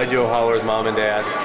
Hi, Joe Howler's mom and dad.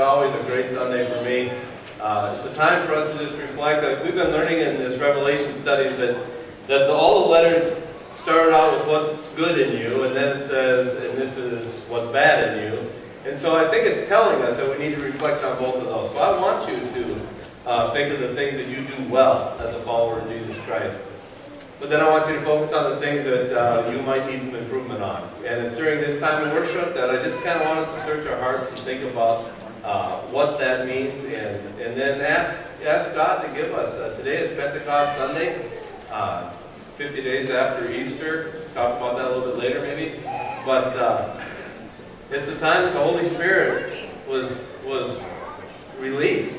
Always a great Sunday for me. Uh, it's a time for us to just reflect. Like we've been learning in this Revelation studies that, that the, all the letters start out with what's good in you, and then it says, and this is what's bad in you. And so I think it's telling us that we need to reflect on both of those. So I want you to uh, think of the things that you do well as a follower of Jesus Christ. But then I want you to focus on the things that uh, you might need some improvement on. And it's during this time of worship that I just kind of want us to search our hearts and think about uh, what that means, and, and then ask, ask God to give us. Uh, today is Pentecost Sunday, uh, 50 days after Easter. Talk about that a little bit later, maybe. But uh, it's the time that the Holy Spirit was was released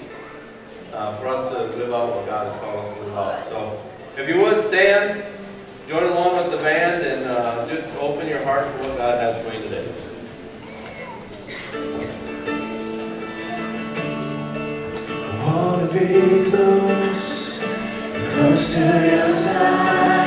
uh, for us to live out what God has called us to live out. So, if you would stand, join along with the band, and just open your heart to what God has for you today. Wanna be close, close to your side.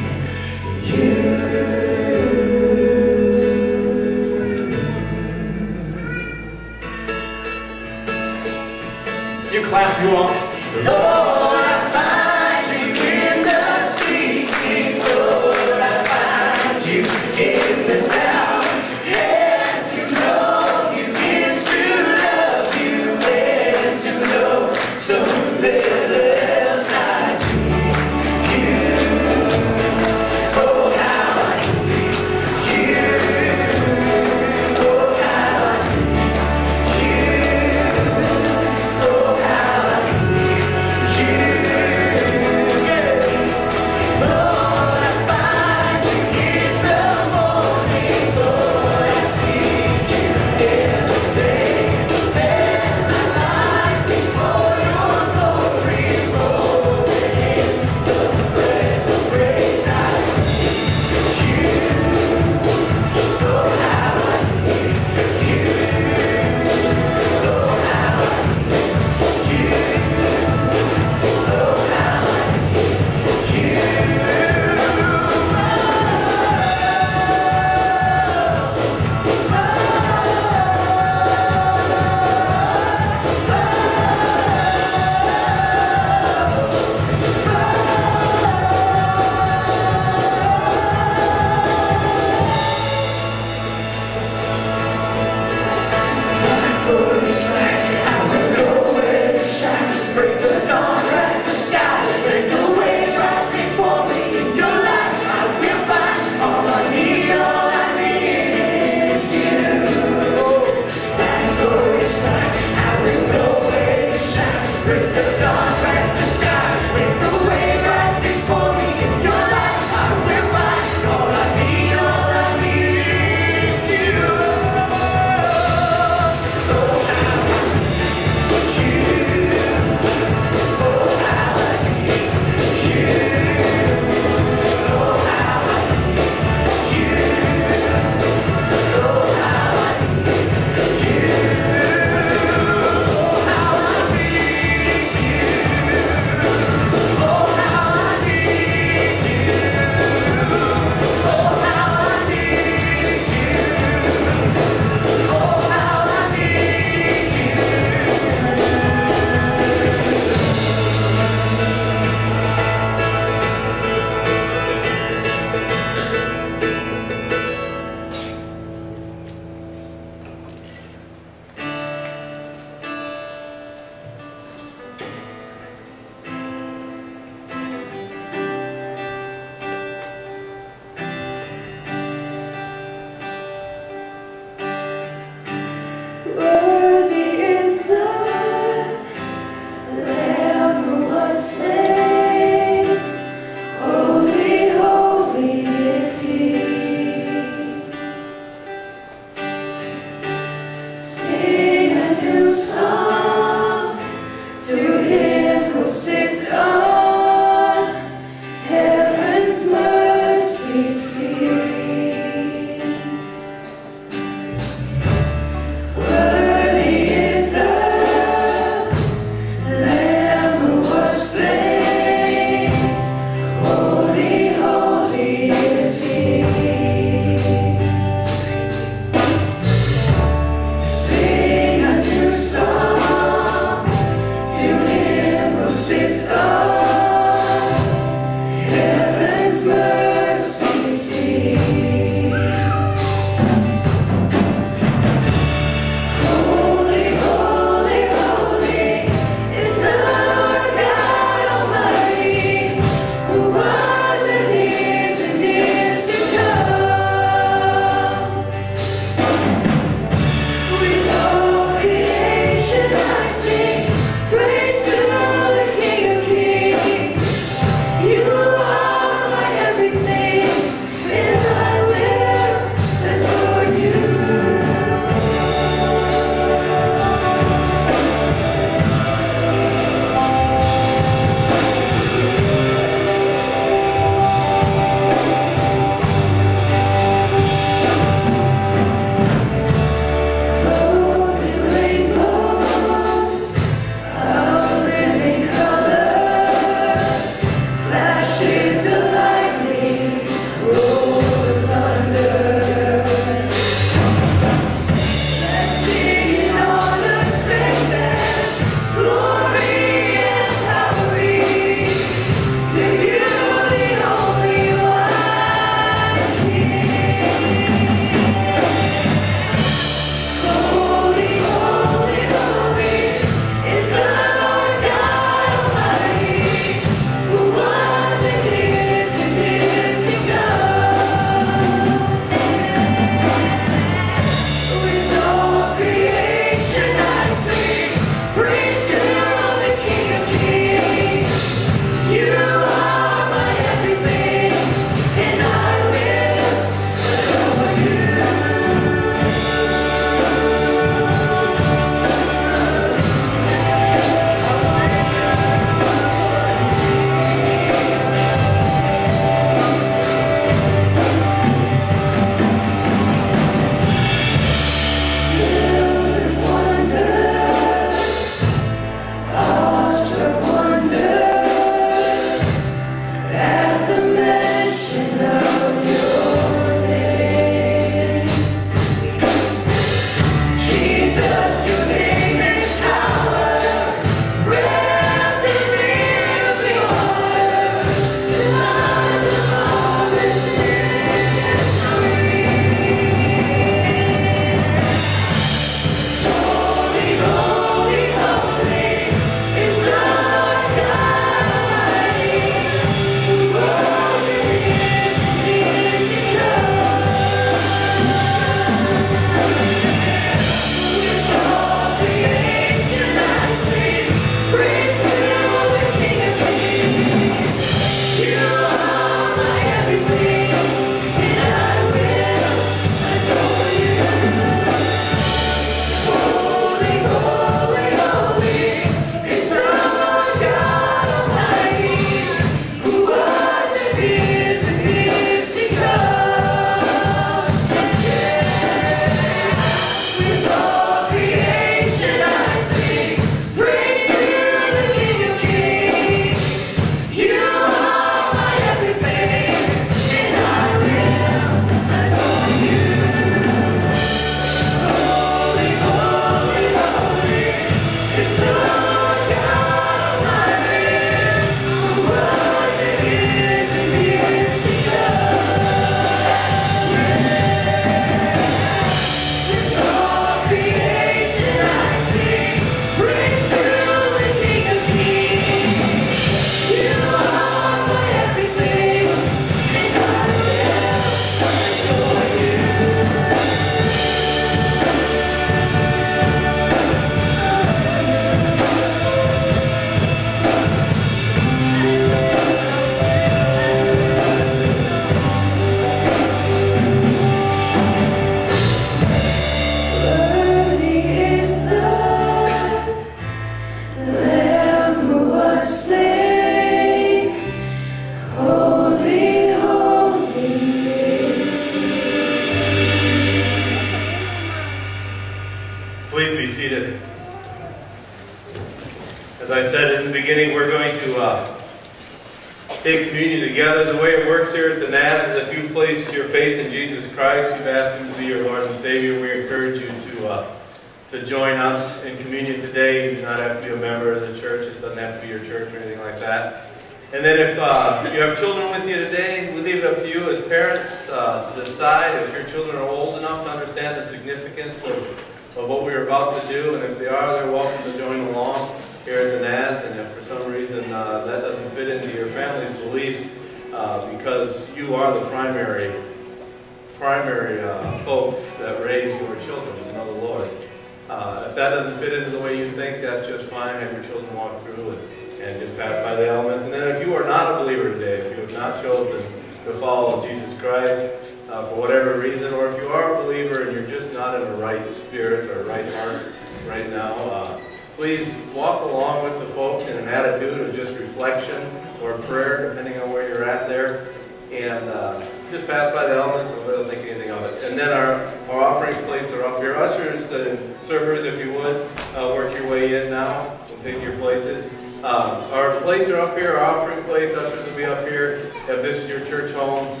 Or prayer, depending on where you're at there. And uh, just pass by the elements and don't think anything of it. And then our, our offering plates are up here. Ushers and servers, if you would, uh, work your way in now and take your places. Um, our plates are up here, our offering plates, ushers will be up here. If this is your church home,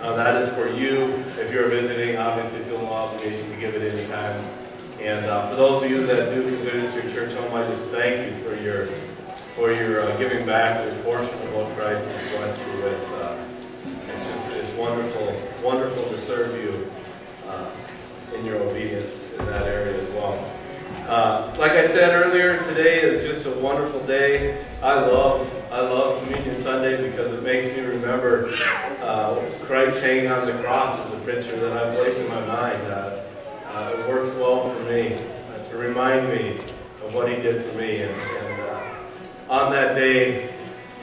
uh, that is for you. If you're visiting, obviously feel no obligation to give it any time. And uh, for those of you that do consider this your church home, I just thank you for your for your uh, giving back your portion of what Christ has blessed you with. Uh, it's just it's wonderful, wonderful to serve you uh, in your obedience in that area as well. Uh, like I said earlier, today is just a wonderful day. I love I love Communion Sunday because it makes me remember uh, Christ hanging on the cross as a picture that I place in my mind. Uh, it works well for me to remind me of what He did for me. And, and on that day,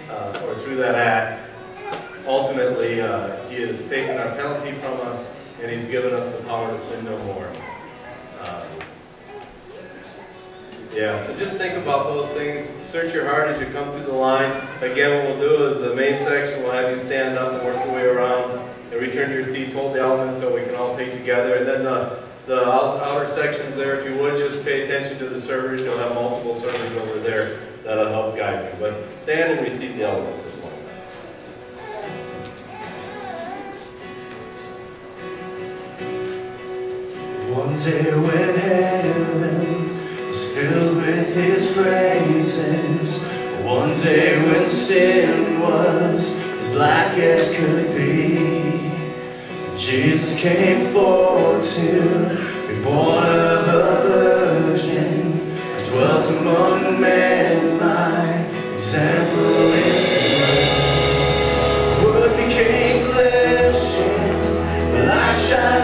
uh, or through that act, ultimately uh, He has taken our penalty from us and He's given us the power to sin no more. Um, yeah, so just think about those things. Search your heart as you come through the line. Again, what we'll do is the main section will have you stand up and work your way around and return to your seats, hold the elements so we can all take together. And then the, the outer sections there, if you would, just pay attention to the servers. You'll have multiple servers over there that'll help guide you. But stand and receive the elements. One day when heaven filled with his praises. One day when sin was as black as could be, Jesus came forth to be born of a virgin, dwelt among men, my example Word became flesh, and light shined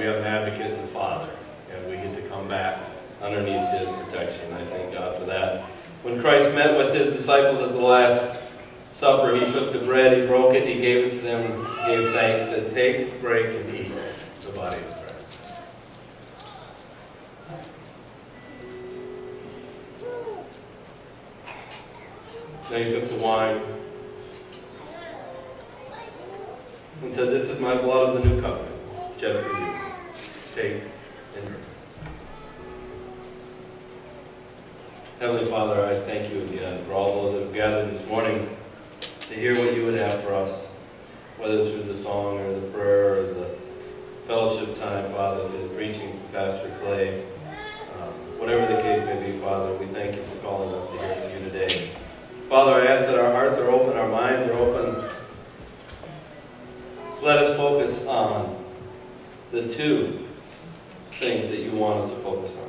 we have an advocate in the Father, and we get to come back underneath His protection. I thank God for that. When Christ met with His disciples at the Last Supper, He took the bread, He broke it, He gave it to them, gave thanks, said, Take, break, and eat the body of Christ. Then He took the wine and said, This is my blood of the new covenant, shed Heavenly Father, I thank you again for all those that have gathered this morning to hear what you would have for us, whether through the song or the prayer or the fellowship time, Father, through the preaching from Pastor Clay. Um, whatever the case may be, Father, we thank you for calling us to hear from you today. Father, I ask that our hearts are open, our minds are open. Let us focus on the two things that you want us to focus on.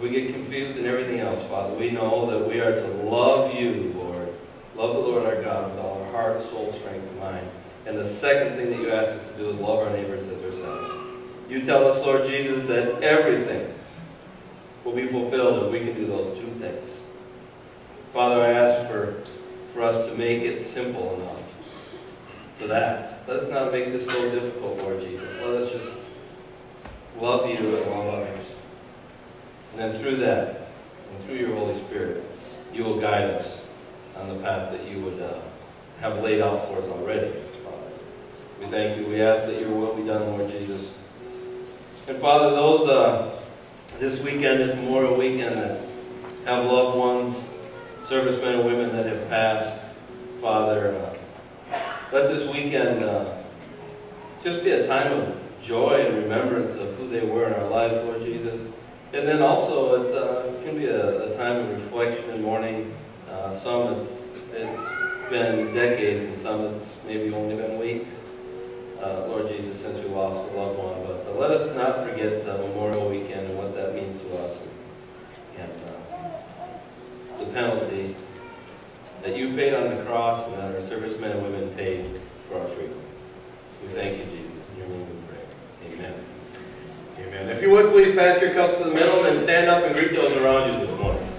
We get confused in everything else, Father, we know that we are to love you, Lord. Love the Lord our God with all our heart, soul, strength, and mind. And the second thing that you ask us to do is love our neighbors as ourselves. You tell us, Lord Jesus, that everything will be fulfilled if we can do those two things. Father, I ask for, for us to make it simple enough for that. Let us not make this so difficult, Lord Jesus. Let us just love you and love others. And then through that, and through your Holy Spirit, you will guide us on the path that you would uh, have laid out for us already, Father. We thank you. We ask that your will be done, Lord Jesus. And Father, those uh, this weekend is Memorial Weekend that have loved ones, servicemen and women that have passed, Father, uh, let this weekend uh, just be a time of joy and remembrance of who they were in our lives, Lord Jesus. And then also it uh, can be a, a, time of reflection and mourning. Uh, some it's, it's been decades and some it's maybe only been weeks. Uh, Lord Jesus, since we lost a loved one. But uh, let us not forget Memorial Weekend and what that means to us. And, and penalty that you paid on the cross and that our servicemen and women paid for our freedom. We thank you, Jesus. In your name. Amen. If you would please pass your cups to the middle and stand up and greet those around you this morning.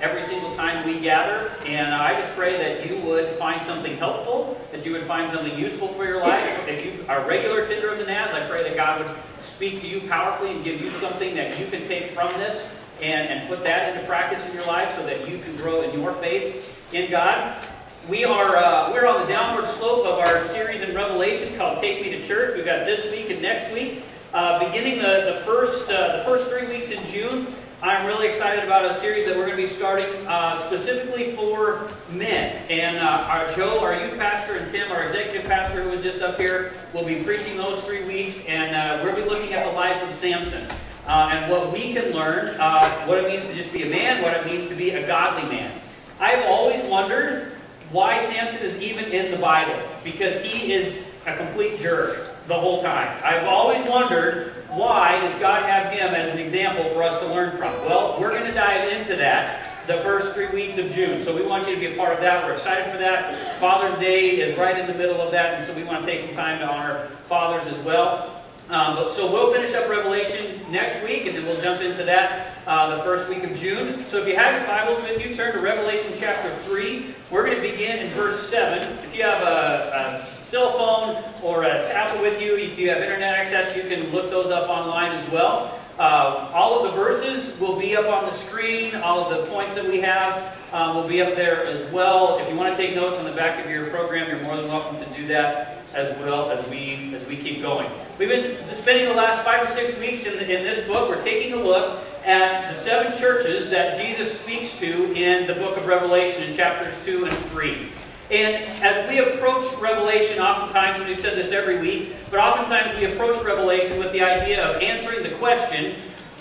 Every single time we gather. And I just pray that you would find something helpful, that you would find something useful for your life. If you are a regular attender of the NAZ, I pray that God would speak to you powerfully and give you something that you can take from this and, and put that into practice in your life so that you can grow in your faith in God. We are uh, we're on the downward slope of our series in Revelation called "Take Me to Church." We've got this week and next week, uh, beginning the the first uh, the first three weeks in June. I'm really excited about a series that we're going to be starting uh, specifically for men. And uh, our Joe, our youth pastor, and Tim, our executive pastor, who was just up here, will be preaching those three weeks. And uh, we'll be looking at the life of Samson uh, and what we can learn, uh, what it means to just be a man, what it means to be a godly man. I've always wondered why Samson is even in the Bible because he is a complete jerk the whole time. I've always wondered why does God have him as an example for us to learn from? Well, we're going to dive into that the first three weeks of June. So we want you to be a part of that. We're excited for that. Father's Day is right in the middle of that, and so we want to take some time to honor fathers as well. Um, but, so we'll finish up Revelation next week, and then we'll jump into that uh, the first week of June. So if you have your Bibles with you, turn to Revelation chapter 3. We're going to begin in verse 7. If you have a, a cell phone or a tablet with you, if you have internet access, you can look those up online as well. Uh, all of the verses will be up on the screen. All of the points that we have um, will be up there as well. If you want to take notes on the back of your program, you're more than welcome to do that as well as we as we keep going. We've been spending the last five or six weeks in, the, in this book. We're taking a look at the seven churches that Jesus speaks to in the book of Revelation in chapters 2 and 3. And as we approach Revelation, oftentimes, and we said this every week, but oftentimes we approach Revelation with the idea of answering the question,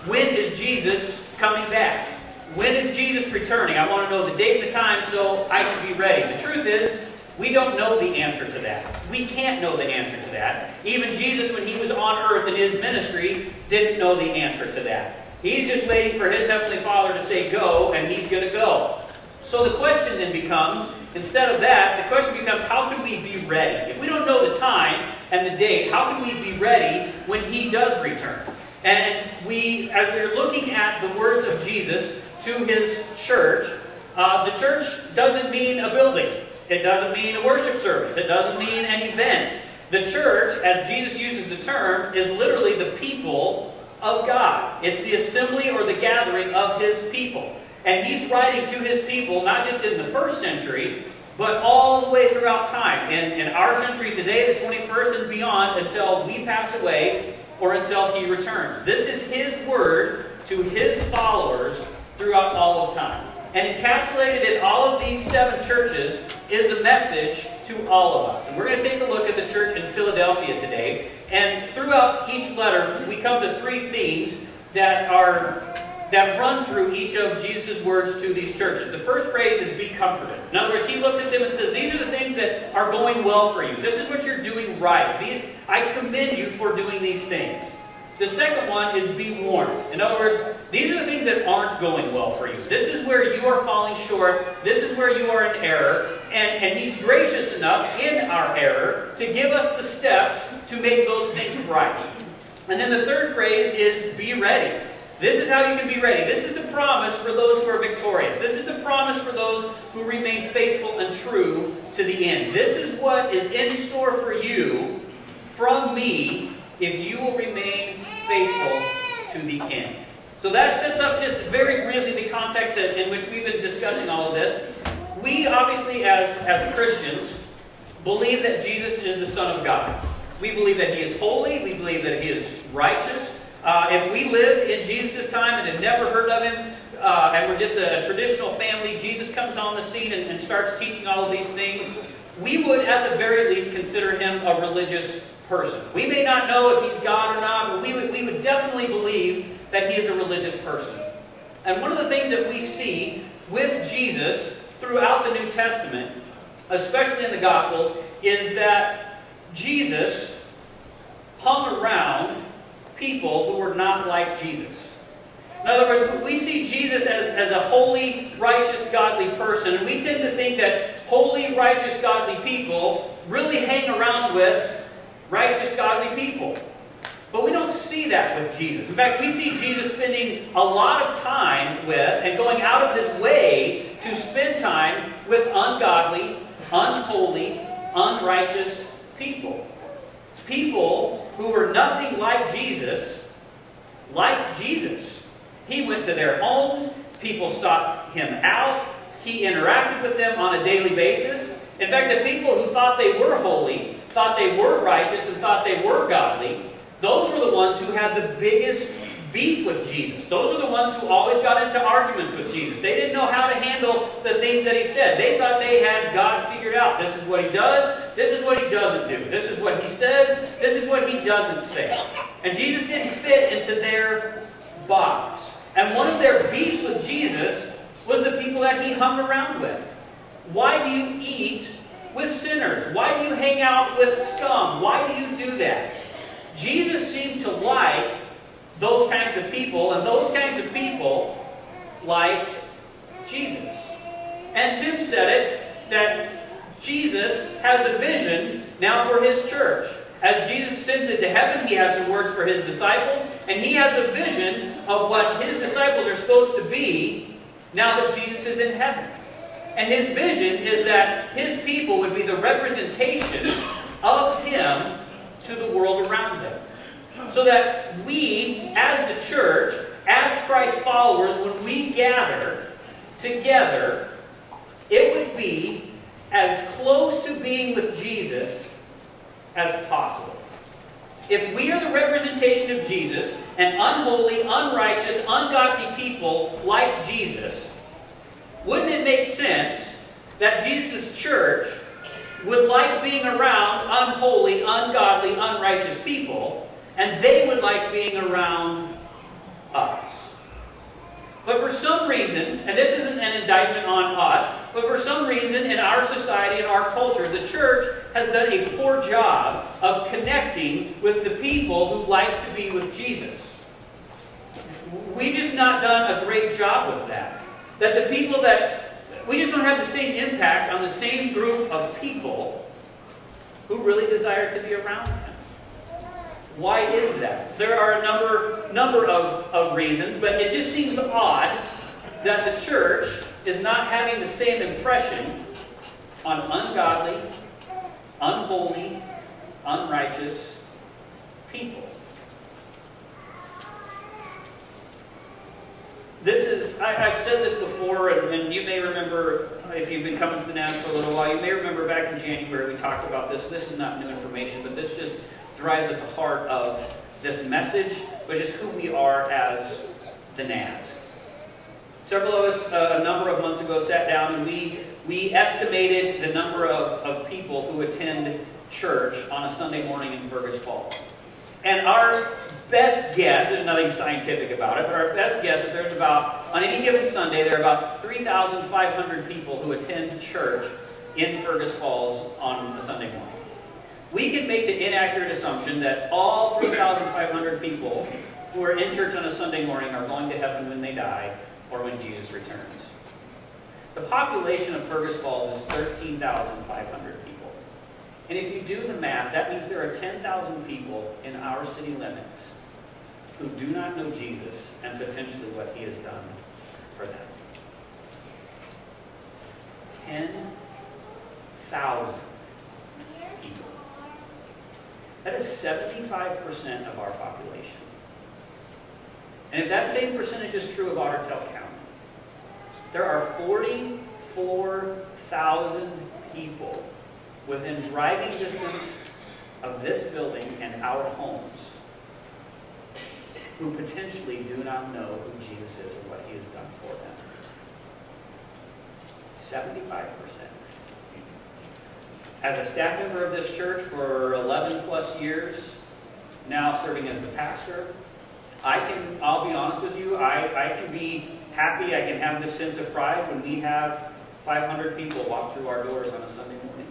when is Jesus coming back? When is Jesus returning? I want to know the date and the time so I can be ready. The truth is, we don't know the answer to that. We can't know the answer to that. Even Jesus, when he was on earth in his ministry, didn't know the answer to that. He's just waiting for his Heavenly Father to say go, and he's going to go. So the question then becomes, instead of that, the question becomes, how can we be ready? If we don't know the time and the date, how can we be ready when he does return? And we, as we're looking at the words of Jesus to his church, uh, the church doesn't mean a building. It doesn't mean a worship service. It doesn't mean an event. The church, as Jesus uses the term, is literally the people of God. It's the assembly or the gathering of his people. And he's writing to his people, not just in the first century, but all the way throughout time. In, in our century today, the 21st and beyond, until we pass away or until he returns. This is his word to his followers throughout all of time. And encapsulated in all of these seven churches is a message to all of us. And we're going to take a look at the church in Philadelphia today. And throughout each letter, we come to three themes that are that run through each of Jesus' words to these churches. The first phrase is be comforted. In other words, he looks at them and says, These are the things that are going well for you. This is what you're doing right. I commend you for doing these things. The second one is be warned. In other words, these are the things that aren't going well for you. This is where you are falling short. This is where you are in error. And, and He's gracious enough in our error to give us the steps to make those things right. And then the third phrase is be ready. This is how you can be ready. This is the promise for those who are victorious. This is the promise for those who remain faithful and true to the end. This is what is in store for you from me if you will remain faithful to the end. So that sets up just very briefly the context in which we've been discussing all of this. We obviously, as, as Christians, believe that Jesus is the Son of God. We believe that He is holy. We believe that He is righteous. Uh, if we lived in Jesus' time and had never heard of Him, uh, and we're just a, a, traditional family, Jesus comes on the scene and, and starts teaching all of these things, we would at the very least consider Him a religious person. We may not know if he's God or not, but we would, we would definitely believe that he is a religious person. And one of the things that we see with Jesus throughout the New Testament, especially in the Gospels, is that Jesus hung around people who were not like Jesus. In other words, we see Jesus as, as a holy, righteous, godly person, and we tend to think that holy, righteous, godly people really hang around with righteous, godly people. But we don't see that with Jesus. In fact, we see Jesus spending a lot of time with and going out of his way to spend time with ungodly, unholy, unrighteous people. People who were nothing like Jesus liked Jesus. He went to their homes, people sought him out, he interacted with them on a daily basis. In fact, the people who thought they were holy thought they were righteous and thought they were godly, those were the ones who had the biggest beef with Jesus. Those are the ones who always got into arguments with Jesus. They didn't know how to handle the things that he said. They thought they had God figured out. This is what he does. This is what he doesn't do. This is what he says. This is what he doesn't say. And Jesus didn't fit into their box. And one of their beefs with Jesus was the people that he hung around with. Why do you eat with sinners? Why do you hang out with scum? Why do you do that? Jesus seemed to like those kinds of people, and those kinds of people liked Jesus. And Tim said it that Jesus has a vision now for his church. As Jesus sends it to heaven, he has some words for his disciples, and he has a vision of what his disciples are supposed to be now that Jesus is in heaven. And his vision is that his people would be the representation of him to the world around them. So that we, as the church, as Christ's followers, when we gather together, it would be as close to being with Jesus as possible. If we are the representation of Jesus, an unholy, unrighteous, ungodly people like Jesus, wouldn't it make sense that Jesus' church would like being around unholy, ungodly, unrighteous people, and they would like being around us. But for some reason, and this isn't an indictment on us, but for some reason in our society, in our culture, the church has done a poor job of connecting with the people who likes to be with Jesus. We've just not done a great job with that. That the people that we just don't have the same impact on the same group of people who really desire to be around him. Why is that? There are a number, number of, of reasons, but it just seems odd that the church is not having the same impression on ungodly, unholy, unrighteous people. This is, I, have said this before, and, and, you may remember, if you've been coming to the NAZ for a little while, you may remember back in January we talked about this. This is not new information, but this just drives at the heart of this message, but just who we are as the NAZ. Several of us, uh, a number of months ago, sat down and we, we estimated the number of, of people who attend church on a Sunday morning in Fergus Falls. And our best guess, there's nothing scientific about it, but our best guess is there's about, on any given Sunday, there are about 3,500 people who attend church in Fergus Falls on a Sunday morning. We can make the inaccurate assumption that all 3,500 people who are in church on a Sunday morning are going to heaven when they die or when Jesus returns. The population of Fergus Falls is 13,500 people. And if you do the math, that means there are 10,000 people in our city limits who do not know Jesus and potentially what he has done for them. 10,000 people. That is 75% of our population. And if that same percentage is true of Otter Tail County, there are 44,000 people within driving distance of this building and our homes who potentially do not know who Jesus is or what he has done for them. 75%. As a staff member of this church for 11 plus years, now serving as the pastor, I can, I'll be honest with you, I, I can be happy, I can have this sense of pride when we have 500 people walk through our doors on a Sunday morning.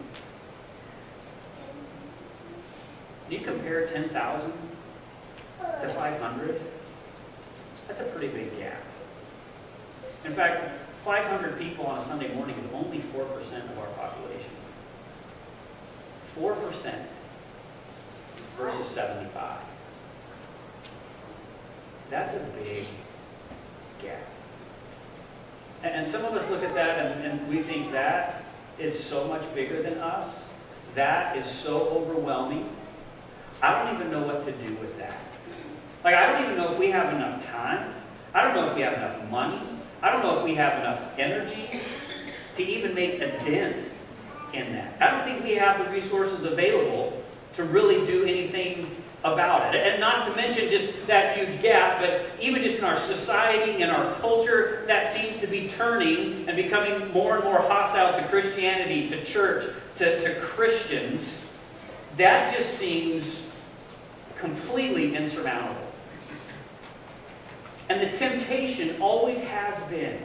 You compare 10,000 to 500, that's a pretty big gap. In fact, 500 people on a Sunday morning is only 4% of our population. 4% versus 75. That's a big gap. And, and some of us look at that and, and we think that is so much bigger than us. That is so overwhelming. I don't even know what to do with that. Like, I don't even know if we have enough time. I don't know if we have enough money. I don't know if we have enough energy to even make a dent in that. I don't think we have the resources available to really do anything about it. And not to mention just that huge gap, but even just in our society, in our culture, that seems to be turning and becoming more and more hostile to Christianity, to church, to, to Christians. That just seems completely insurmountable. And the temptation always has been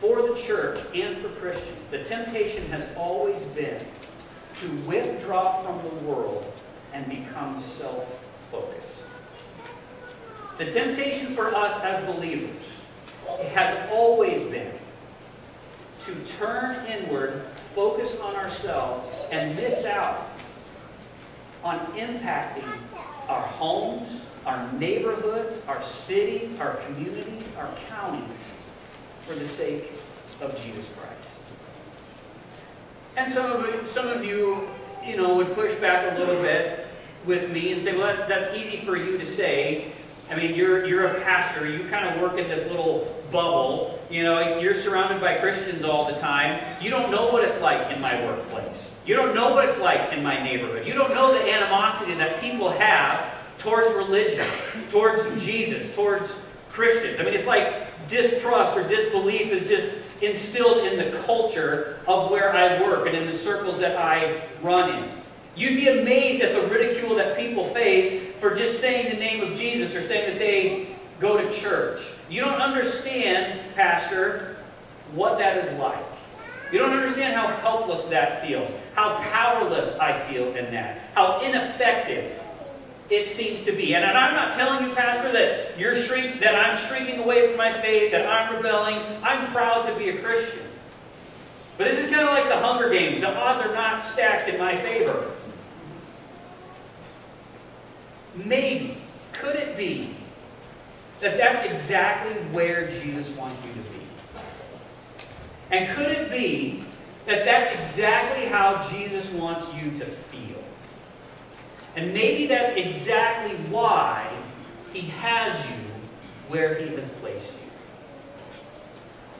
for the church and for Christians, the temptation has always been to withdraw from the world and become self-focused. The temptation for us as believers has always been to turn inward, focus on ourselves, and miss out on impacting our homes, our neighborhoods, our cities, our communities, our counties for the sake of Jesus Christ. And some of you, some of you, you know, would push back a little bit with me and say, well, that, that's easy for you to say. I mean, you're, you're a pastor. You kind of work in this little bubble. You know, you're surrounded by Christians all the time. You don't know what it's like in my workplace. You don't know what it's like in my neighborhood. You don't know the animosity that people have towards religion, towards Jesus, towards Christians. I mean, it's like distrust or disbelief is just instilled in the culture of where I work and in the circles that I run in. You'd be amazed at the ridicule that people face for just saying the name of Jesus or saying that they go to church. You don't understand, Pastor, what that is like. You don't understand how helpless that feels, how powerless I feel in that, how ineffective it seems to be. And, I'm not telling you, Pastor, that you're shrink, that I'm shrinking away from my faith, that I'm rebelling. I'm proud to be a Christian. But this is kind of like the Hunger Games. The odds are not stacked in my favor. Maybe, could it be that that's exactly where Jesus wants you to be? And could it be that that's exactly how Jesus wants you to? And maybe that's exactly why he has you where he has placed you.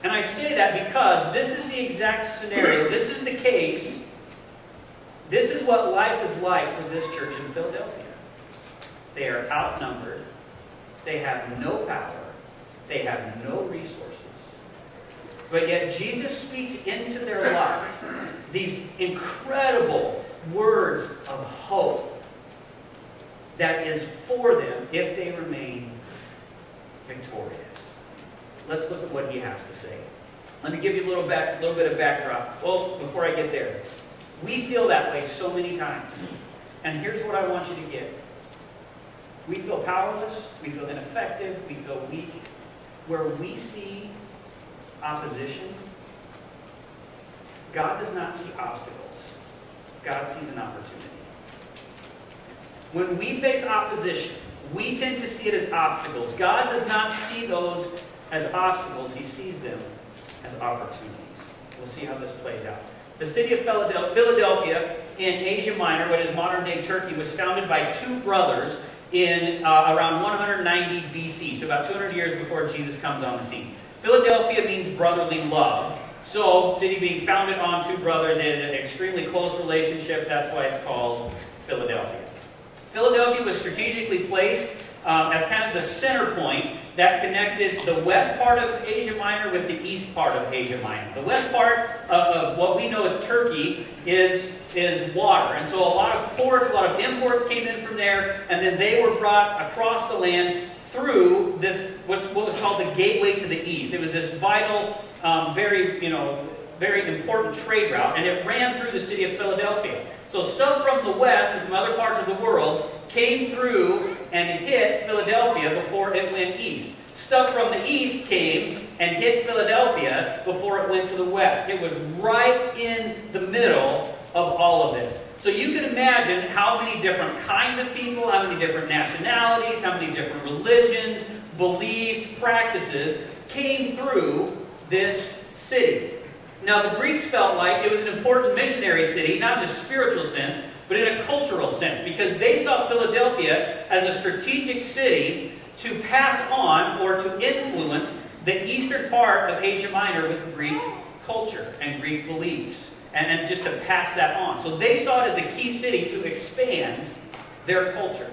And I say that because this is the exact scenario, this is the case, this is what life is like for this church in Philadelphia. They are outnumbered, they have no power, they have no resources. But yet Jesus speaks into their life these incredible words of hope that is for them if they remain victorious. Let's look at what he has to say. Let me give you a little back, little bit of backdrop. Well, before I get there, we feel that way so many times. And here's what I want you to get. We feel powerless, we feel ineffective, we feel weak. Where we see opposition, God does not see obstacles. God sees an opportunity. When we face opposition, we tend to see it as obstacles. God does not see those as obstacles. He sees them as opportunities. We'll see how this plays out. The city of Philadelphia in Asia Minor, what is modern-day Turkey, was founded by two brothers in uh, around 190 BC, so about 200 years before Jesus comes on the scene. Philadelphia means brotherly love. So, city being founded on two brothers in an extremely close relationship, that's why it's called Philadelphia. Philadelphia was strategically placed um, as kind of the center point that connected the west part of Asia Minor with the east part of Asia Minor. The west part of, of what we know as Turkey is, is water. And so a lot of ports, a lot of imports came in from there, and then they were brought across the land through this, what's, what was called the gateway to the east. It was this vital, um, very, you know, very important trade route, and it ran through the city of Philadelphia. So stuff from the west and from other parts of the world came through and hit Philadelphia before it went east. Stuff from the east came and hit Philadelphia before it went to the west. It was right in the middle of all of this. So you can imagine how many different kinds of people, how many different nationalities, how many different religions, beliefs, practices came through this city. Now, the Greeks felt like it was an important missionary city, not in a spiritual sense, but in a cultural sense, because they saw Philadelphia as a strategic city to pass on or to influence the eastern part of Asia Minor with Greek culture and Greek beliefs, and, then just to pass that on. So they saw it as a key city to expand their culture.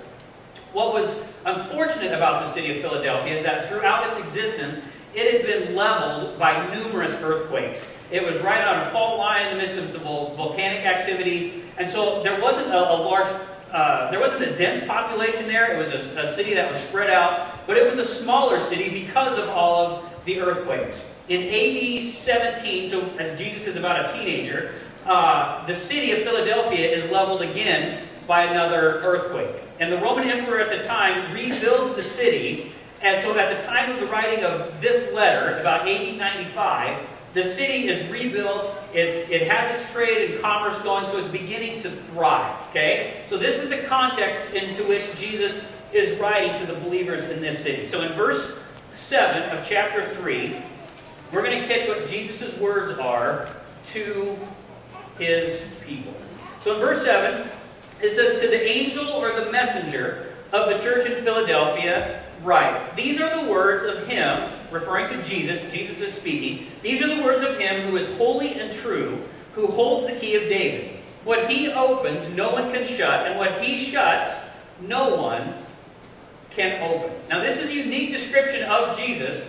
What was unfortunate about the city of Philadelphia is that throughout its existence, it had been leveled by numerous earthquakes. It was right on a fault line in the midst of some volcanic activity. And so there wasn't a, a large, uh, there wasn't a dense population there. It was a, a, city that was spread out. But it was a smaller city because of all of the earthquakes. In AD 17, so as Jesus is about a teenager, uh, the city of Philadelphia is leveled again by another earthquake. And the Roman emperor at the time rebuilds the city. And so at the time of the writing of this letter, about AD 95, the city is rebuilt. It's, it has its trade and commerce going, so it's beginning to thrive. Okay? So this is the context into which Jesus is writing to the believers in this city. So in verse 7 of chapter 3, we're going to catch what Jesus' words are to his people. So in verse 7, it says, To the angel or the messenger of the church in Philadelphia, write. These are the words of him, referring to Jesus, Jesus is speaking. These are the words of him who is holy and true, who holds the key of David. What he opens, no one can shut, and what he shuts, no one can open. Now, this is a unique description of Jesus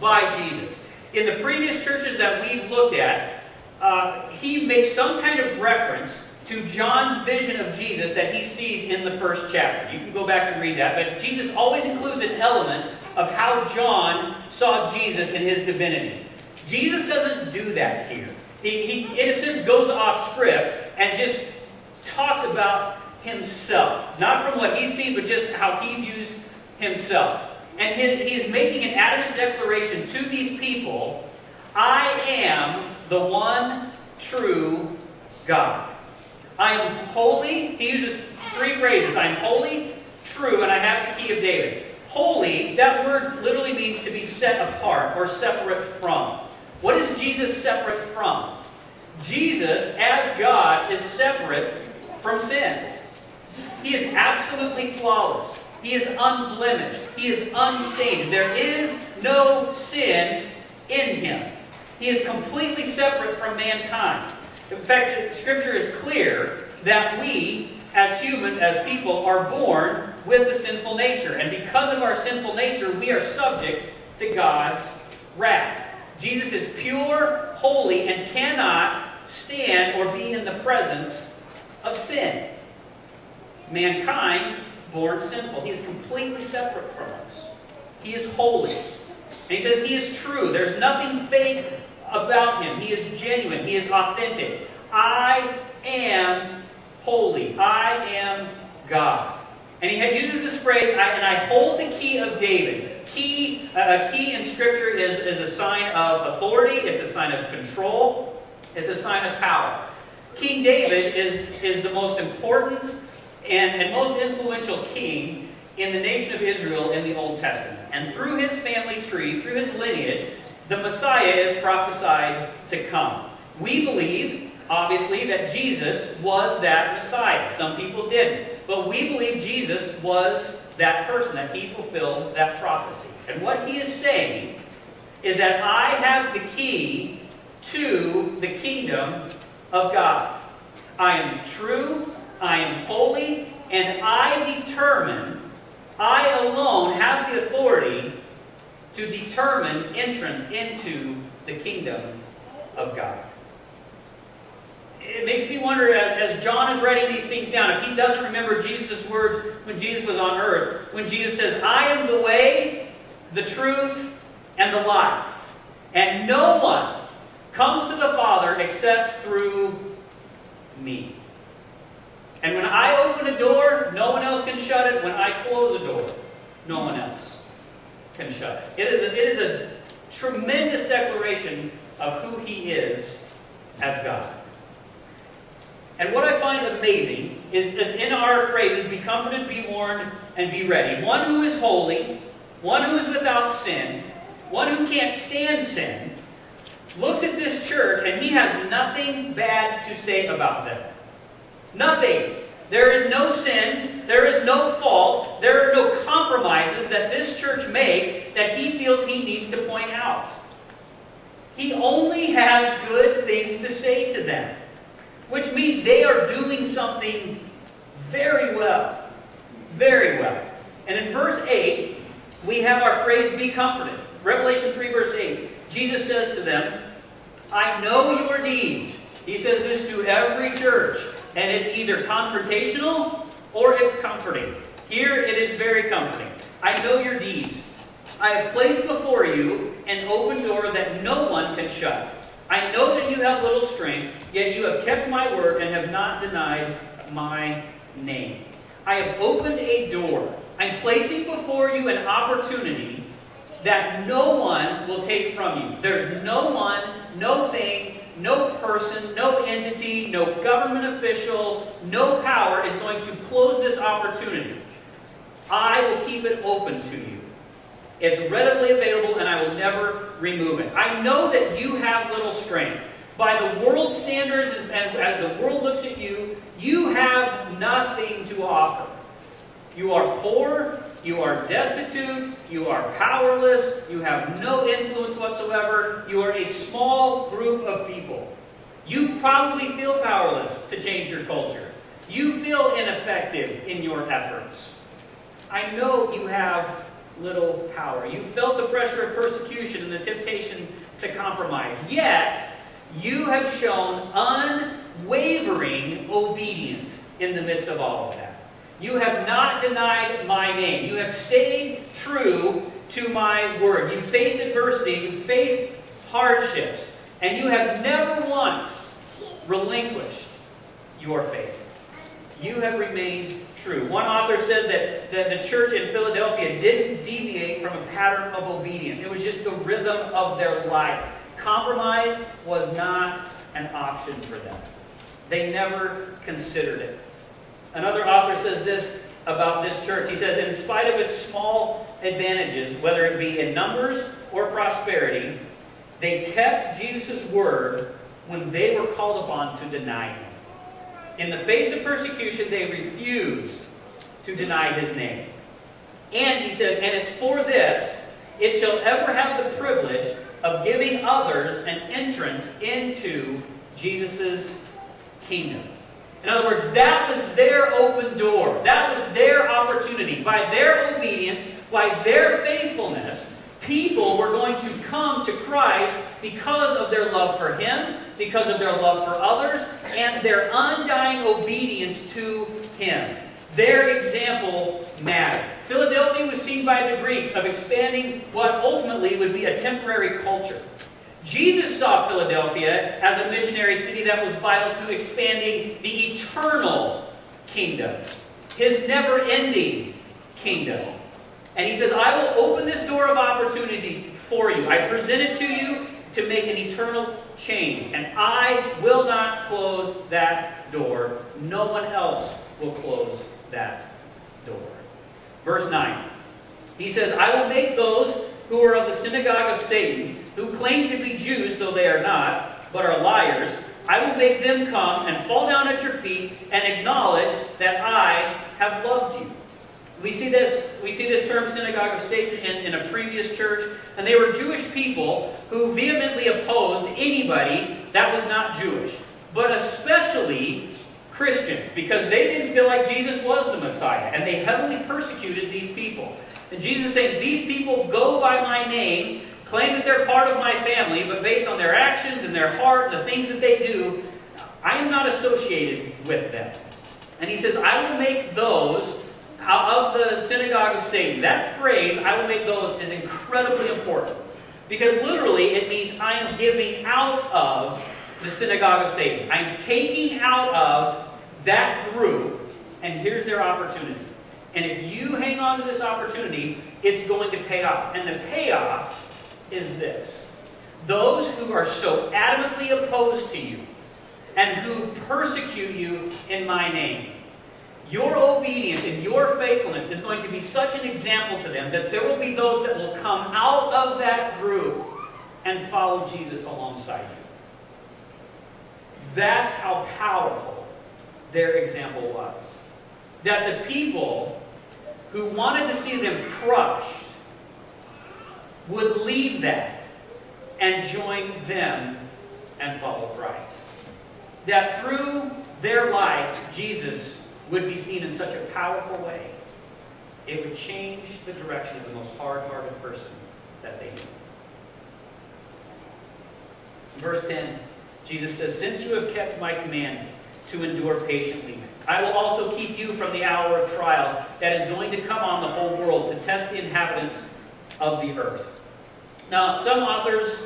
by Jesus. In the previous churches that we've looked at, uh, he makes some kind of reference to John's vision of Jesus that he sees in the first chapter. You can go back and read that, but Jesus always includes an element of how John saw Jesus in his divinity. Jesus doesn't do that here. He, he in a sense, goes off script and just talks about himself. Not from what he's seen, but just how he views himself. And his, is making an adamant declaration to these people I am the one true God. I am holy. He uses three phrases I'm holy, true, and I have the key of David. Holy, that word literally means to be set apart or separate from. What is Jesus separate from? Jesus, as God, is separate from sin. He is absolutely flawless. He is unblemished. He is unstained. There is no sin in him. He is completely separate from mankind. In fact, Scripture is clear that we, as humans, as people, are born with a sinful nature. And because of our sinful nature, we are subject to God's wrath. Jesus is pure, holy, and cannot stand or be in the presence of sin. Mankind, born sinful. He is completely separate from us. He is holy. And he says he is true. There's nothing fake about him. He is genuine. He is authentic. I am holy. I am God. And he had uses this phrase, and I hold the key of David. Key, uh, a key in Scripture is, is a sign of authority. It's a sign of control. It's a sign of power. King David is, is the most important and, and most influential king in the nation of Israel in the Old Testament. And through his family tree, through his lineage, the Messiah is prophesied to come. We believe, obviously, that Jesus was that Messiah. Some people didn't. But we believe Jesus was that person, that he fulfilled that prophecy. And what he is saying is that I have the key to the kingdom of God. I am true, I am holy, and I determine, I alone have the authority to determine entrance into the kingdom of God. It makes me wonder, as, John is writing these things down, if he doesn't remember Jesus' words when Jesus was on earth, when Jesus says, I am the way, the truth, and the life. And no one comes to the Father except through me. And when I open a door, no one else can shut it. When I close a door, no one else can shut it. Is a, it is a tremendous declaration of who he is as God. And what I find amazing is, is in our phrases, be confident, be warned, and be ready. One who is holy, one who is without sin, one who can't stand sin, looks at this church and he has nothing bad to say about them. Nothing. There is no sin. There is no fault. There are no compromises that this church makes that he feels he needs to point out. He only has good things to say to them, which means they are doing something very well. Very well. And in verse 8, we have our phrase, be comforted. Revelation 3, verse 8. Jesus says to them, I know your deeds. He says this to every church. And it's either confrontational or it's comforting. Here it is very comforting. I know your deeds. I have placed before you an open door that no one can shut. I know that you have little strength, yet you have kept my word and have not denied my name. I have opened a door. I'm placing before you an opportunity that no one will take from you. There's no one, no thing, no person, no entity, no government official, no power is going to close this opportunity. I will keep it open to you. It's readily available and I will never remove it. I know that you have little strength. By the world standards and as the world looks at you, you have nothing to offer. You are poor, you are destitute, you are powerless, you have no influence whatsoever, you are a small group of people. You probably feel powerless to change your culture. You feel ineffective in your efforts. I know you have little power. You felt the pressure of persecution and the temptation to compromise. Yet, you have shown unwavering obedience in the midst of all of that. You have not denied my name. You have stayed true to my word. You faced adversity. You faced hardships. And you have never once relinquished your faith. You have remained true. One author said that, that the church in Philadelphia didn't deviate from a pattern of obedience. It was just the rhythm of their life. Compromise was not an option for them. They never considered it. Another author says this about this church. He says, in spite of its small advantages, whether it be in numbers or prosperity, they kept Jesus' word when they were called upon to deny him. In the face of persecution, they refused to deny his name. And he says, and it's for this, it shall ever have the privilege of giving others an entrance into Jesus' kingdom. In other words, that was their open door. That was their opportunity. By their obedience, by their faithfulness, people were going to come to Christ because of their love for Him, because of their love for others, and their undying obedience to Him. Their example mattered. Philadelphia was seen by the Greeks of expanding what ultimately would be a temporary culture. Jesus saw Philadelphia as a missionary city that was vital to expanding the eternal kingdom, his never ending kingdom. And he says, I will open this door of opportunity for you. I present it to you to make an eternal change. And I will not close that door. No one else will close that door. Verse 9. He says, I will make those who are of the synagogue of Satan, who claim to be Jews, though they are not, but are liars, I will make them come and fall down at your feet and acknowledge that I have loved you. We see this, we see this term synagogue of Satan in, in a previous church, and they were Jewish people who vehemently opposed anybody that was not Jewish, but especially Christians, because they didn't feel like Jesus was the Messiah, and they heavily persecuted these people. And Jesus saying, These people go by my name, claim that they're part of my family, but based on their actions and their heart, the things that they do, I am not associated with them. And he says, I will make those out of the synagogue of Satan. That phrase, I will make those, is incredibly important. Because literally, it means I am giving out of the synagogue of Satan. I'm taking out of that group, and here's their opportunity. And if you hang on to this opportunity, it's going to pay off. And the payoff is this those who are so adamantly opposed to you and who persecute you in my name. Your obedience and your faithfulness is going to be such an example to them that there will be those that will come out of that group and follow Jesus alongside you. That's how powerful their example was. That the people who wanted to see them crushed would leave that and join them and follow Christ. That through their life, Jesus would be seen in such a powerful way, it would change the direction of the most hard-hearted person that they knew. Verse 10, Jesus says, Since you have kept my command to endure patiently, I will also keep you from the hour of trial that is going to come on the whole world to test the inhabitants of the earth. Now, some authors,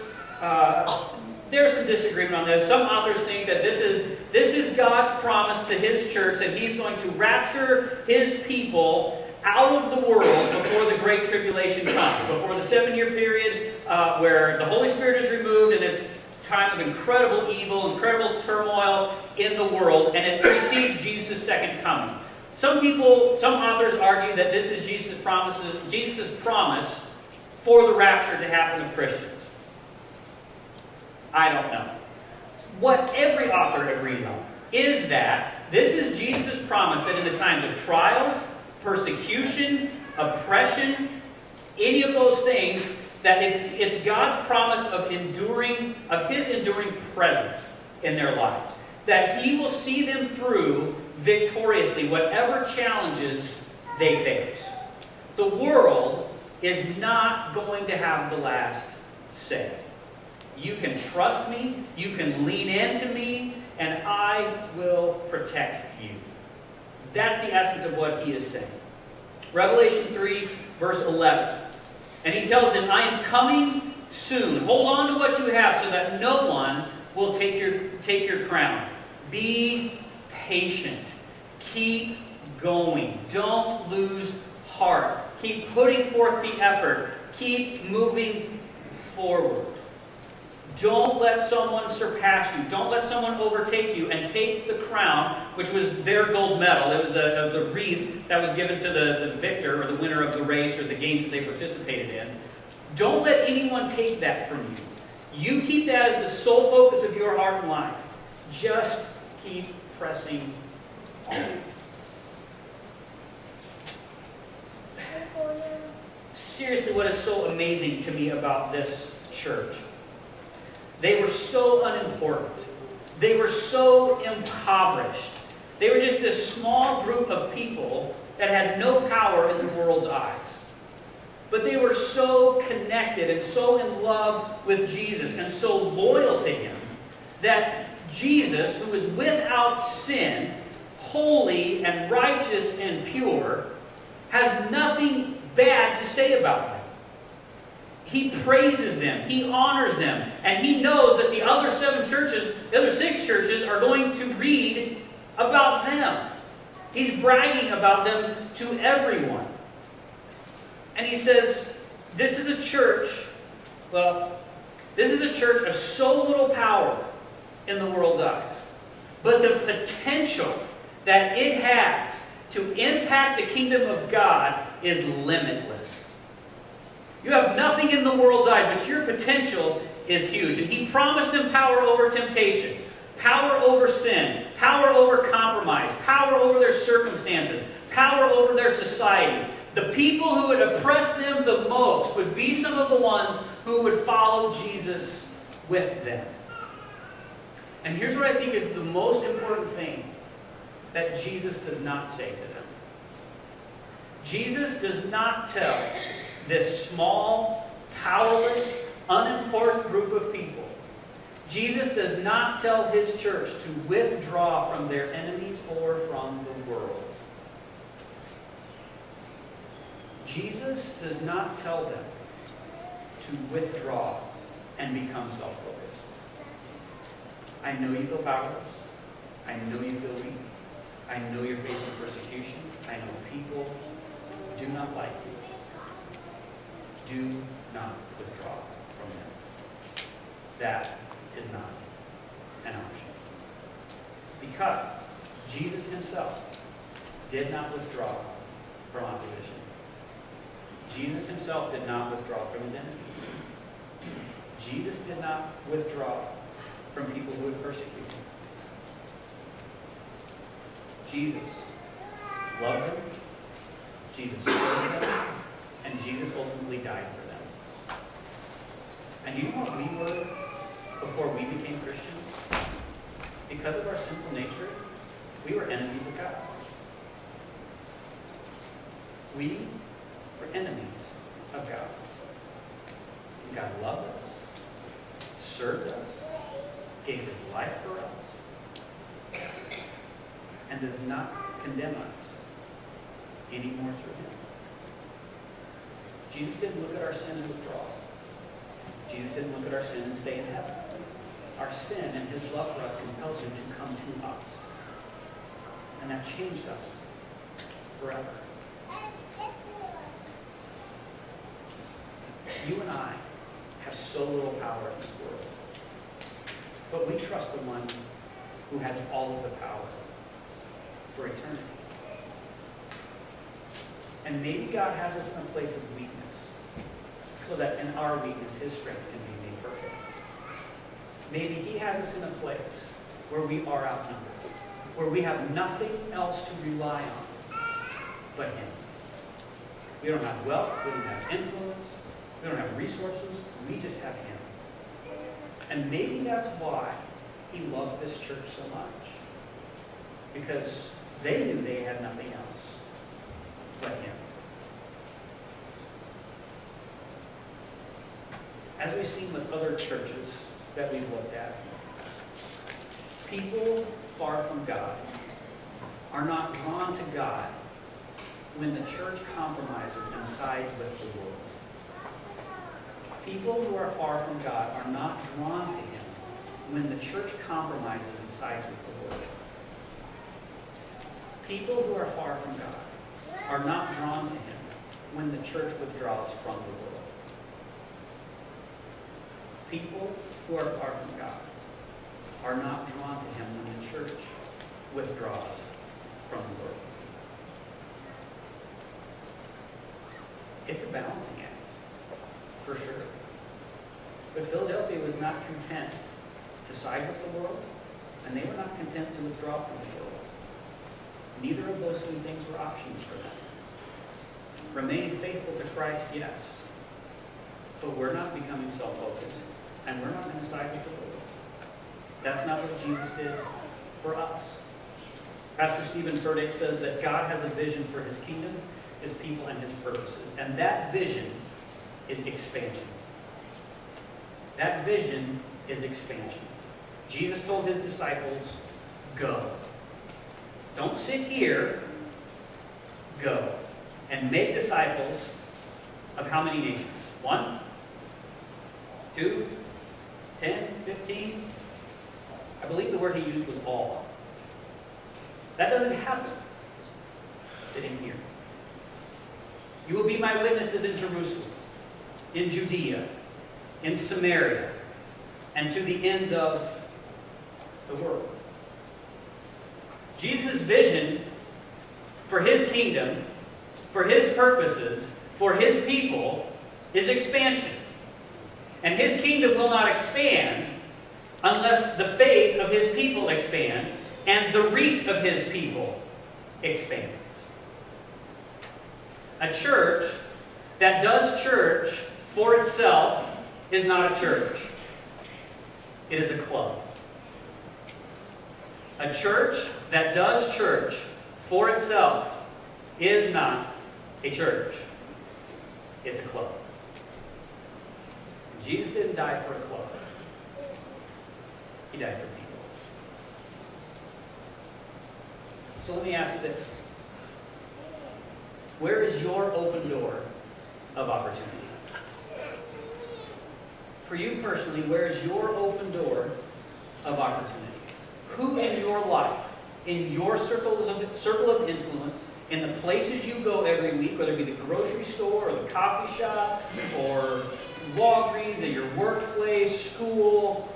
uh, there's some disagreement on this. Some authors think that this is, this is God's promise to his church that he's going to rapture his people out of the world before the Great Tribulation comes, before the seven-year period uh, where the Holy Spirit is removed and it's time of incredible evil, incredible turmoil in the world, and it precedes Jesus' second coming. Some people, some authors argue that this is Jesus' promise, Jesus' promise for the rapture to happen to Christians. I don't know. What every author agrees on is that this is Jesus' promise that in the times of trials, persecution, oppression, any of those things, that it's, it's God's promise of enduring, of His enduring presence in their lives. That He will see them through victoriously, whatever challenges they face. The world is not going to have the last say. You can trust me, you can lean into me, and I will protect you. That's the essence of what he is saying. Revelation 3, verse 11. And he tells them, I am coming soon. Hold on to what you have so that no one will take your, take your crown. Be patient. Keep going. Don't lose heart. Keep putting forth the effort. Keep moving forward. Don't let someone surpass you. Don't let someone overtake you and take the crown, which was their gold medal. It was a, a, wreath that was given to the, the victor or the winner of the race or the games that they participated in. Don't let anyone take that from you. You keep that as the sole focus of your heart and life. Just keep pressing on. Seriously, what is so amazing to me about this church they were so unimportant. They were so impoverished. They were just this small group of people that had no power in the world's eyes. But they were so connected and so in love with Jesus and so loyal to him that Jesus, who was without sin, holy and righteous and pure, has nothing bad to say about them. He praises them. He honors them. And he knows that the other seven churches, the other six churches, are going to read about them. He's bragging about them to everyone. And he says, This is a church, well, this is a church of so little power in the world's eyes. But the potential that it has to impact the kingdom of God is limitless. You have nothing in the world's eyes, but your potential is huge. And he promised them power over temptation, power over sin, power over compromise, power over their circumstances, power over their society. The people who would oppress them the most would be some of the ones who would follow Jesus with them. And here's what I think is the most important thing that Jesus does not say to them. Jesus does not tell this small, powerless, unimportant group of people. Jesus does not tell his church to withdraw from their enemies or from the world. Jesus does not tell them to withdraw and become self-focused. I know you feel powerless. I know you feel weak. I know you're facing persecution. I know people do not like you do not withdraw from them. That is not an option. Because Jesus himself did not withdraw from opposition. Jesus himself did not withdraw from his enemies. Jesus did not withdraw from people who would persecute him. Jesus loved them. Jesus served them. And Jesus ultimately died for them. And you know what we were before we became Christians? Because of our sinful nature, we were enemies of God. We were enemies of God. And God loved us, served us, gave his life for us, and does not condemn us anymore through him. Jesus didn't look at our sin and withdraw. Jesus didn't look at our sin and stay in heaven. Our sin and his love for us compels him to come to us. And that changed us forever. You and I have so little power in this world. But we trust the one who has all of the power for eternity. And maybe God has us in a place of weakness so that in our weakness his strength can be made perfect. Maybe he has us in a place where we are outnumbered, where we have nothing else to rely on but him. We don't have wealth, we don't have influence, we don't have resources, we just have him. And maybe that's why he loved this church so much. Because they knew they had nothing else him. as we've seen with other churches that we've looked at. People far from God are not drawn to God when the church compromises and sides with the world. People who are far from God are not drawn to Him when the church compromises and sides with the world. People who are far from God are not drawn to Him when the church withdraws from the world. People who are far from God are not drawn to Him when the church withdraws from the world. It's a balancing act, for sure. But Philadelphia was not content to side with the world, and they were not content to withdraw from the world. Neither of those two things were options for them. Remaining faithful to Christ, yes. But we're not becoming self-focused, and we're not going to side with the world. That's not what Jesus did for us. Pastor Steven Furtick says that God has a vision for his kingdom, his people, and his purposes. And that vision is expansion. That vision is expansion. Jesus told his disciples, go. Don't sit here. Go. And make disciples of how many nations? One? Two? Ten? Fifteen? I believe the word he used was all. That doesn't happen sitting here. You will be my witnesses in Jerusalem, in Judea, in Samaria, and to the ends of the world. Jesus' vision for his kingdom, for his purposes, for his people is expansion. And his kingdom will not expand unless the faith of his people expand and the reach of his people expands. A church that does church for itself is not a church. It is a club. A church that does church for itself is not a church. It's a club. Jesus didn't die for a club. He died for people. So let me ask this. Where is your open door of opportunity? For you personally, where is your open door of opportunity? Who in your life, in your circle of, circle of influence, in the places you go every week, whether it be the grocery store or the coffee shop or Walgreens, at your workplace, school,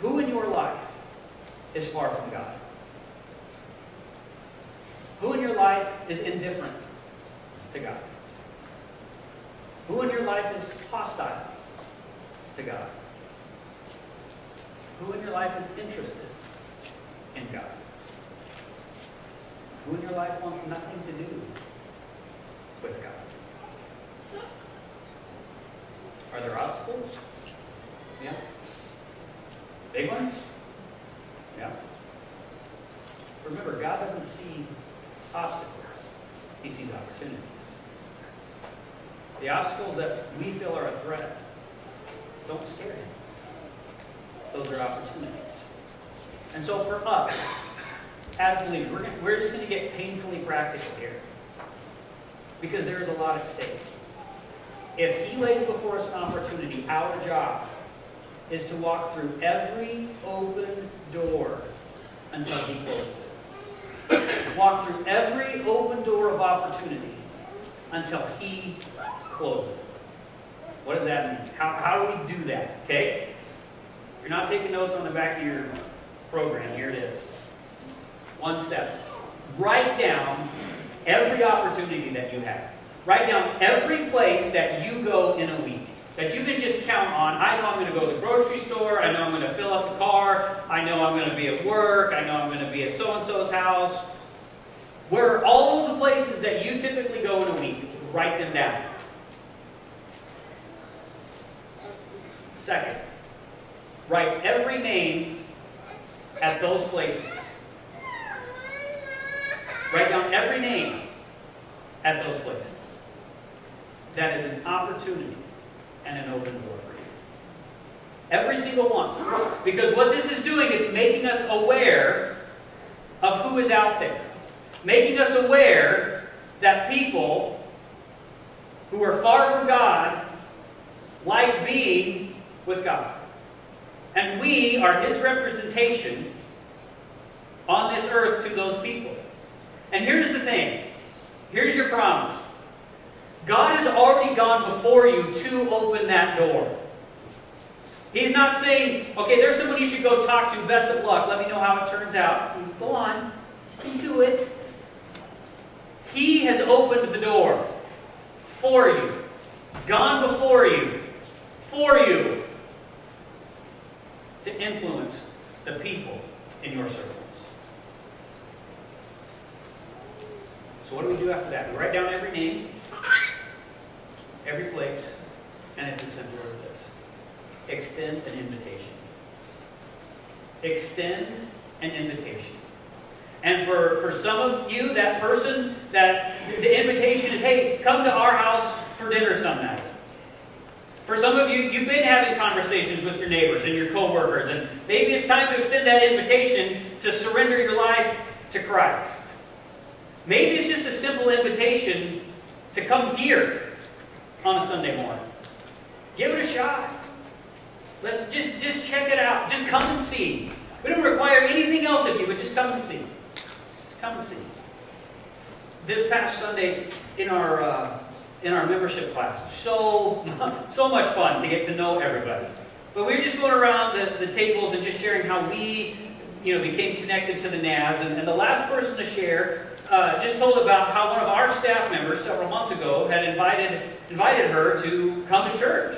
who in your life is far from God? Who in your life is indifferent to God? Who in your life is hostile to God? Who in your life is interested in God? Who in your life wants nothing to do with God? Are there obstacles? Yeah. Big ones? Yeah. Remember, God doesn't see obstacles. He sees opportunities. The obstacles that we feel are a threat don't scare him. Those are opportunities. And so for us, as believers, we're, gonna, we're just going to get painfully practical here. Because there is a lot at stake. If he lays before us an opportunity, our job is to walk through every open door until he closes it. Walk through every open door of opportunity until he closes it. What does that mean? How, how do we do that? Okay? You're not taking notes on the back of your program, here it is. One step. Write down every opportunity that you have. Write down every place that you go in a week that you can just count on. I know I'm going to go to the grocery store. I know I'm going to fill up the car. I know I'm going to be at work. I know I'm going to be at so-and-so's house. Where all of the places that you typically go in a week, write them down. Second, write every name at those places. Write down every name at those places. That is an opportunity and an open door for you. Every single one. Because what this is doing, it's making us aware of who is out there. Making us aware that people who are far from God like being with God. And we are His representation on this earth to those people. And here's the thing. Here's your promise. God has already gone before you to open that door. He's not saying, okay, there's someone you should go talk to. Best of luck. Let me know how it turns out. Go on. Do it. He has opened the door for you, gone before you, for you, to influence the people in your circles. So what do we do after that? We write down every name, every place, and it's as simple as this. Extend an invitation. Extend an invitation. And for, for some of you, that person, that the invitation is, hey, come to our house for dinner some night. For some of you, you've been having conversations with your neighbors and your coworkers, and maybe it's time to extend that invitation to surrender your life to Christ. Maybe it's just a simple invitation to come here on a Sunday morning. Give it a shot. Let's just, just check it out. Just come and see. We don't require anything else of you, but just come and see. Just come and see. This past Sunday in our uh, in our membership class, so so much fun to get to know everybody. But we were just going around the, the tables and just sharing how we, you know, became connected to the NAZ. And, and the last person to share uh, just told about how one of our staff members several months ago had invited invited her to come to church.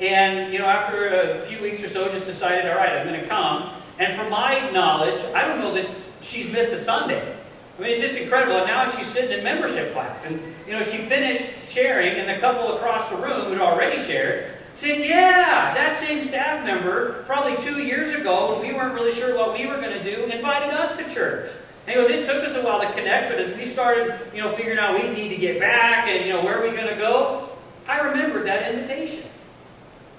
And you know, after a few weeks or so, just decided, all right, I'm going to come. And from my knowledge, I don't know that she's missed a Sunday. I mean, it's just incredible. And now she's sitting in membership class, and you know, she finished sharing, and the couple across the room who'd already shared said, "Yeah, that same staff member, probably two years ago, when we weren't really sure what we were going to do, invited us to church." And he goes, "It took us a while to connect, but as we started, you know, figuring out we need to get back, and you know, where are we going to go?" I remembered that invitation.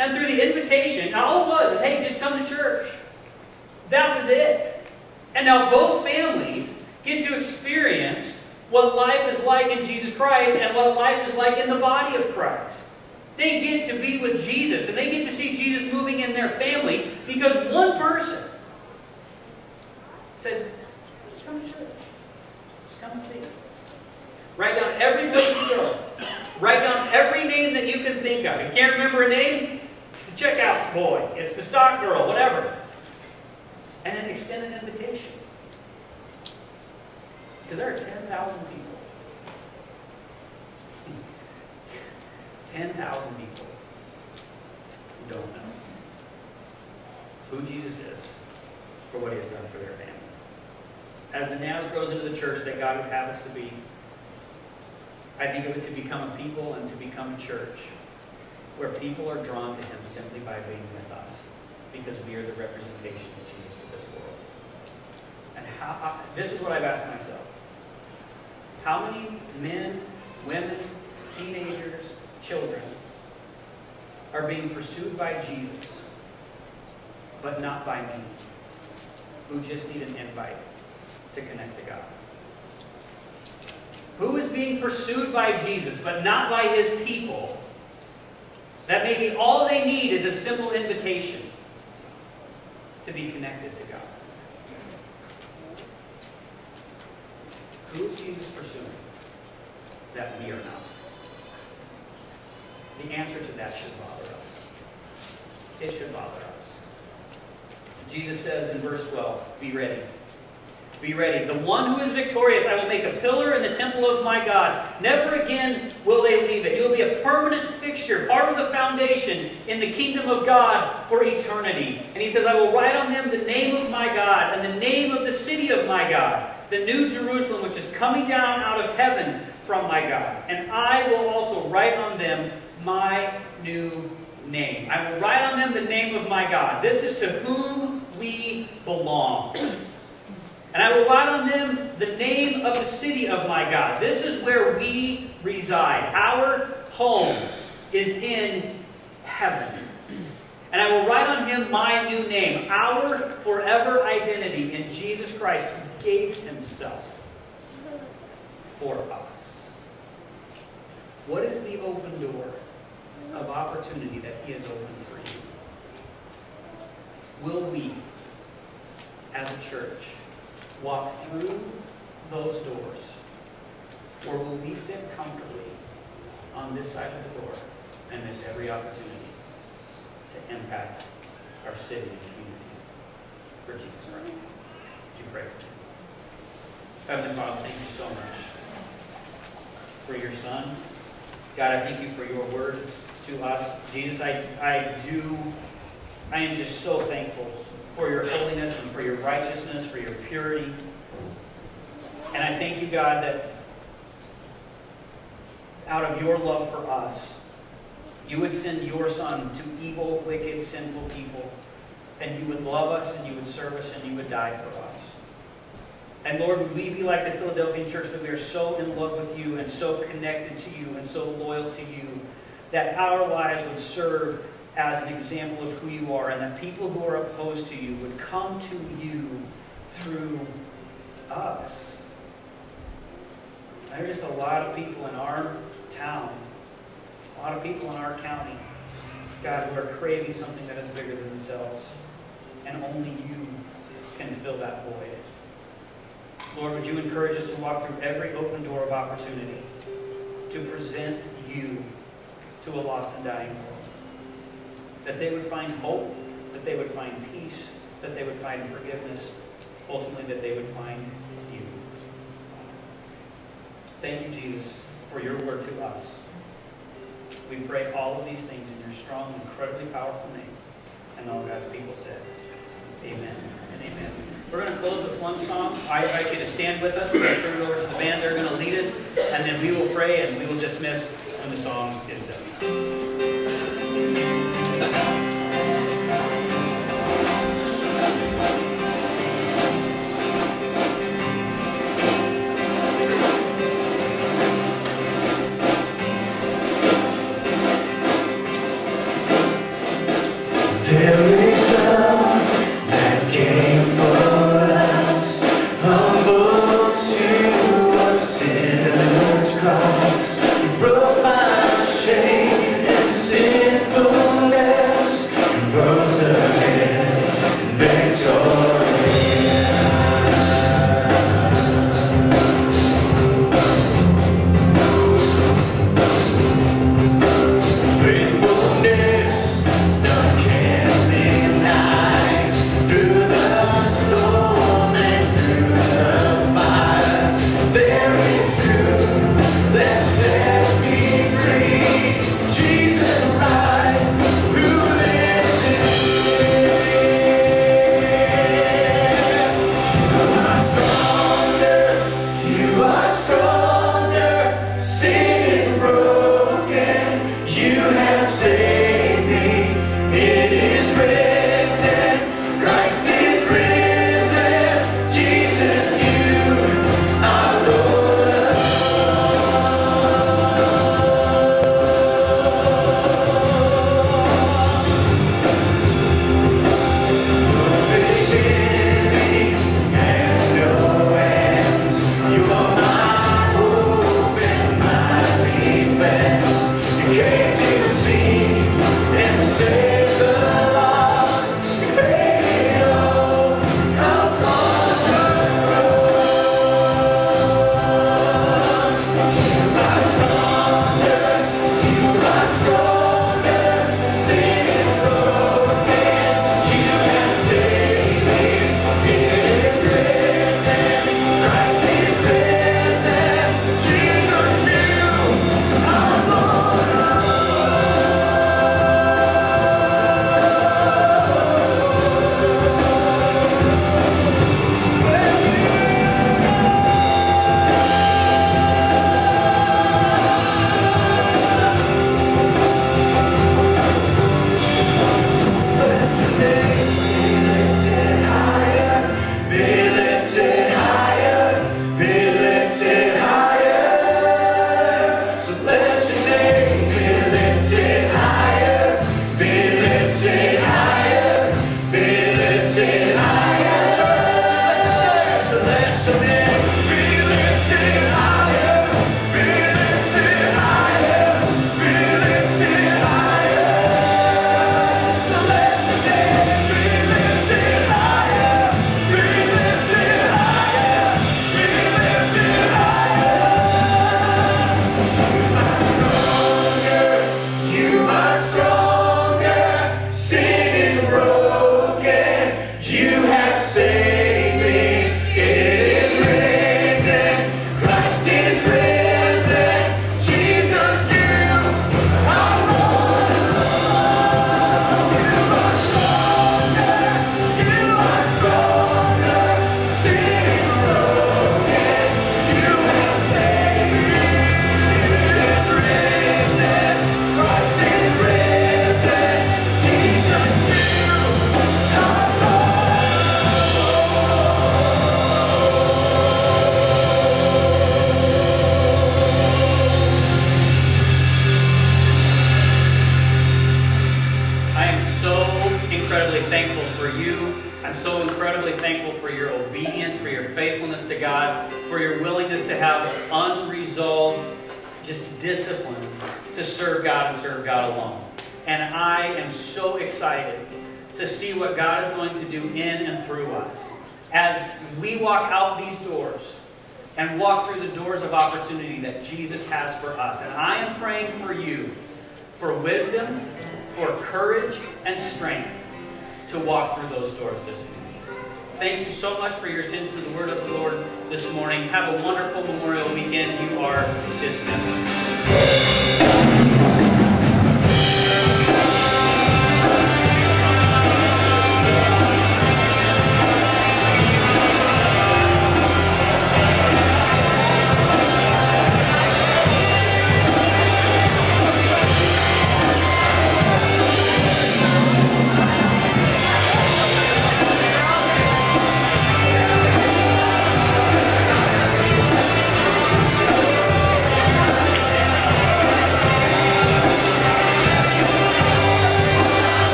And through the invitation, now all it was is, hey, just come to church. That was it. And now both families get to experience what life is like in Jesus Christ and what life is like in the body of Christ. They get to be with Jesus and they get to see Jesus moving in their family because one person said, come to church. Come and see. Write down every place you go. Write down every name that you can think of. If you can't remember a name, it's the checkout boy, it's the stock girl, whatever. And then extend an invitation. Because there are 10,000 people. 10,000 people who don't know who Jesus is for what he has done for their family. As the NAZ grows into the church that God would have us to be, I think of it to become a people and to become a church where people are drawn to him simply by being with us because we are the representation of Jesus to this world. And how, how, this is what I've asked myself. How many men, women, teenagers, children are being pursued by Jesus, but not by me, who just need an invite to connect to God? Who is being pursued by Jesus, but not by his people? That maybe all they need is a simple invitation to be connected to God. Who is Jesus pursuing that we are not? The answer to that should bother us. It should bother us. Jesus says in verse 12, Be ready. Be ready. The one who is victorious, I will make a pillar in the temple of my God. Never again will they leave it. You will be a permanent fixture, part of the foundation in the kingdom of God for eternity. And he says, I will write on them the name of my God and the name of the city of my God, the new Jerusalem, which is coming down out of heaven from my God. And I will also write on them my new name. I will write on them the name of my God. This is to whom we belong. And I will write on them the name of the city of my God. This is where we reside. Our home is in heaven. And I will write on him my new name, our forever identity in Jesus Christ, who gave himself for us. What is the open door of opportunity that he has opened for you? Will we, as a church, walk through those doors? Or will we sit comfortably on this side of the door and miss every opportunity to impact our city and community for Jesus Christ? Would you pray? Heavenly Father, thank you so much for your Son. God, I thank you for your word to us. Jesus, I, I do, I am just so thankful for your holiness and for your righteousness, for your purity. And I thank you, God, that out of your love for us, you would send your Son to evil, wicked, sinful people, and you would love us, and you would serve us, and you would die for us. And Lord, would we be like the Philadelphian church that we are so in love with you and so connected to you and so loyal to you that our lives would serve as an example of who you are and that people who are opposed to you would come to you through us. There are just a lot of people in our town, a lot of people in our county, God, who are craving something that is bigger than themselves. And only you can fill that void. Lord, would you encourage us to walk through every open door of opportunity to present you to a lost and dying world? That they would find hope, that they would find peace, that they would find forgiveness, ultimately that they would find you. Thank you, Jesus, for your word to us. We pray all of these things in your strong, incredibly powerful name. And all God's people said, Amen and amen. We're going to close with one song. I invite you to stand with us. We're going to turn it over to the band. They're going to lead us, and then we will pray and we will dismiss when the song is done.